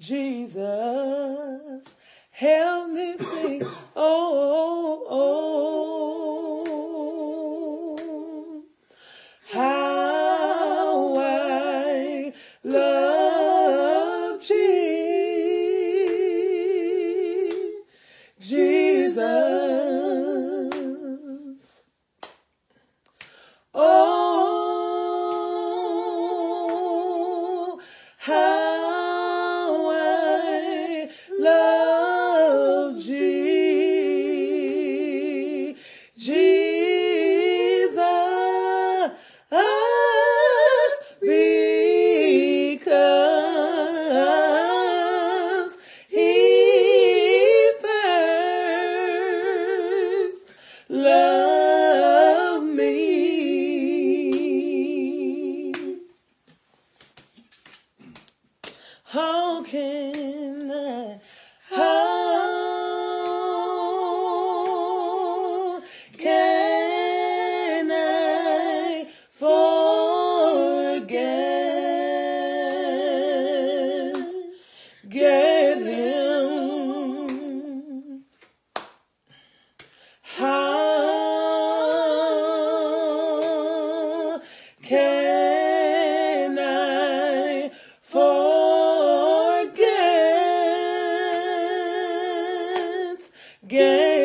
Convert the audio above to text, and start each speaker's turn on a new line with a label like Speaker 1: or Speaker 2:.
Speaker 1: Jesus, help me sing. Oh, oh, oh. oh. how I love. Loved me. How can I? Him.